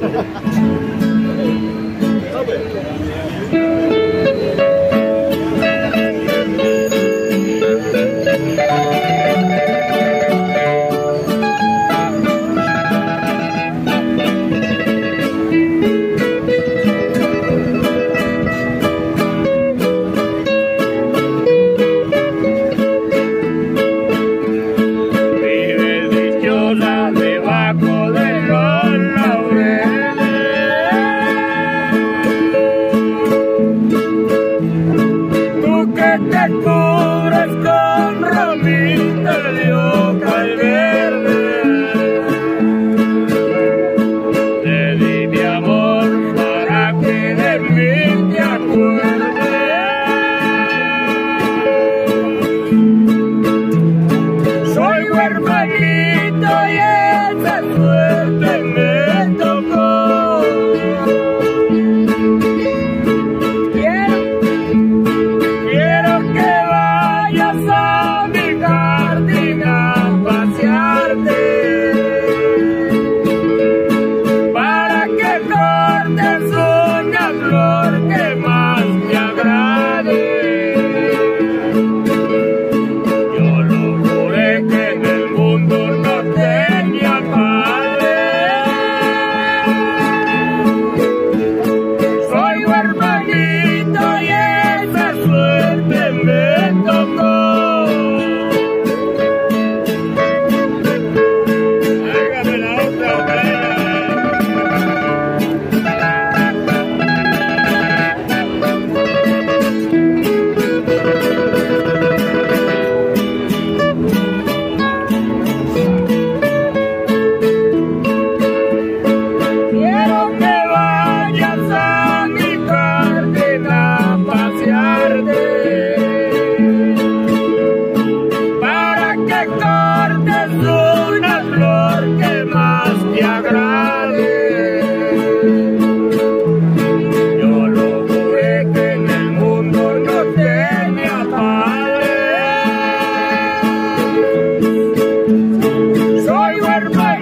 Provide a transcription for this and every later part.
Ha ha ha. Hoja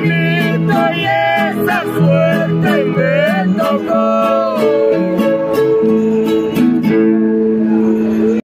Huerfanito y esa suerte.